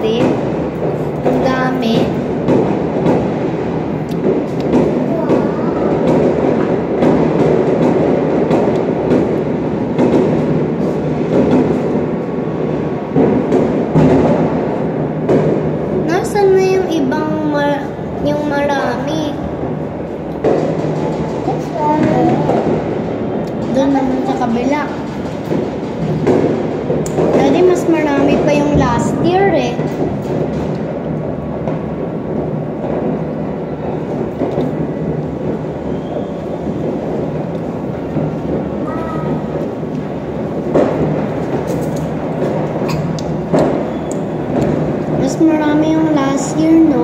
natin. Ang dami. Nasaan na yung ibang mar yung marami? Doon naman sa kabila mas marami pa yung last year eh. Mas marami yung last year, no?